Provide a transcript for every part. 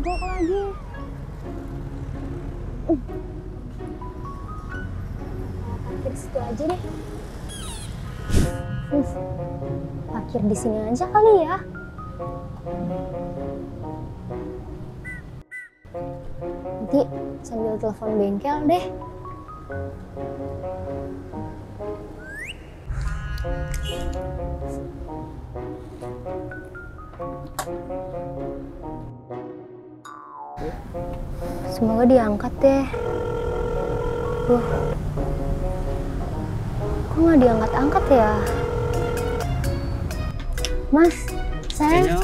mogok lagi. Uh. Parkir situ aja deh. Uh. Parkir di sini aja kali ya. Nanti sambil telepon bengkel deh. Semoga diangkat deh. Duh. Kok nggak diangkat-angkat ya? Mas, saya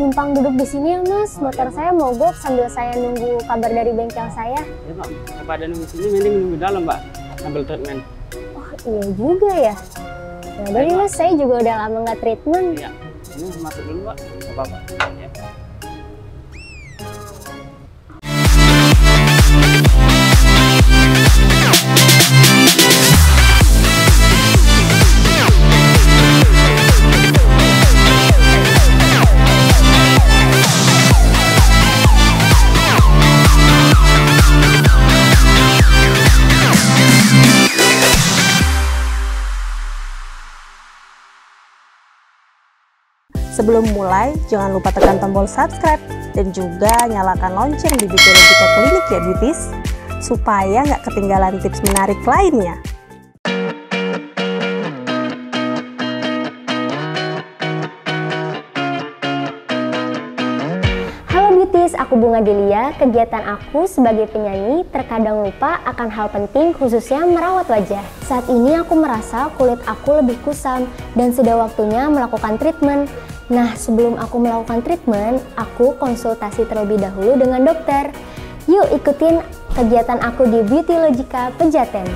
numpang duduk di sini ya mas. Motor saya mogok sambil saya nunggu kabar dari bengkel saya. Ya Pak, daripada nunggu sini mending nunggu dalam Pak, sambil treatment. Oh iya juga ya. Nah, dari mas, saya juga udah lama nggak treatment. Iya, ini masuk dulu Pak, nggak apa-apa. Ya. Sebelum mulai, jangan lupa tekan tombol subscribe dan juga nyalakan lonceng di Biologica Klinik ya Beauties, supaya nggak ketinggalan tips menarik lainnya. Halo Beauties, aku Bunga Delia. Kegiatan aku sebagai penyanyi terkadang lupa akan hal penting khususnya merawat wajah. Saat ini aku merasa kulit aku lebih kusam dan sudah waktunya melakukan treatment. Nah, sebelum aku melakukan treatment, aku konsultasi terlebih dahulu dengan dokter. Yuk ikutin kegiatan aku di Beauty Logica Pejaten.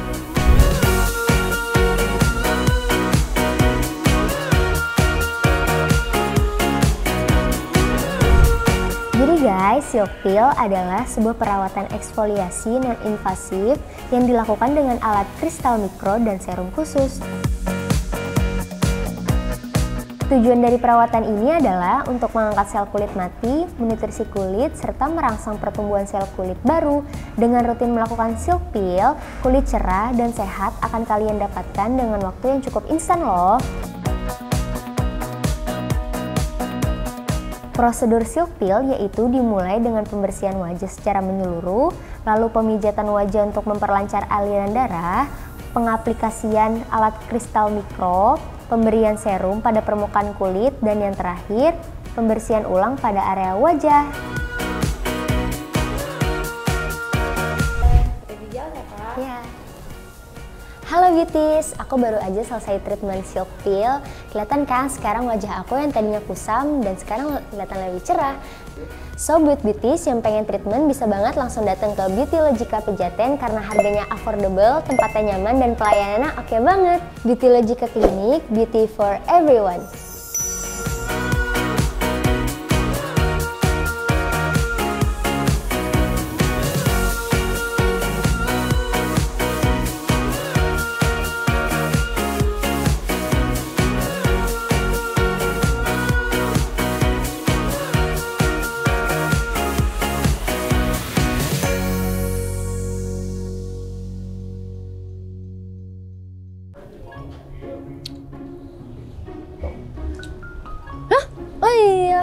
Jadi guys, Silk Peel adalah sebuah perawatan eksfoliasi non-invasif yang dilakukan dengan alat kristal mikro dan serum khusus. Tujuan dari perawatan ini adalah untuk mengangkat sel kulit mati, menutrisi kulit, serta merangsang pertumbuhan sel kulit baru. Dengan rutin melakukan silk peel, kulit cerah dan sehat akan kalian dapatkan dengan waktu yang cukup instan loh. Prosedur silk peel yaitu dimulai dengan pembersihan wajah secara menyeluruh, lalu pemijatan wajah untuk memperlancar aliran darah, pengaplikasian alat kristal mikro, pemberian serum pada permukaan kulit, dan yang terakhir, pembersihan ulang pada area wajah. Halo beauties, aku baru aja selesai treatment silk peel. Kelihatan kan sekarang wajah aku yang tadinya kusam dan sekarang kelihatan lebih cerah. So buat beauties yang pengen treatment bisa banget langsung datang ke Beauty Logica Pejaten karena harganya affordable, tempatnya nyaman dan pelayanannya oke banget. Beauty Logica Clinic, beauty for everyone.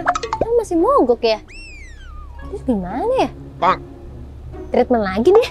Kan masih mogok ya? Terus gimana ya? Treatment lagi deh.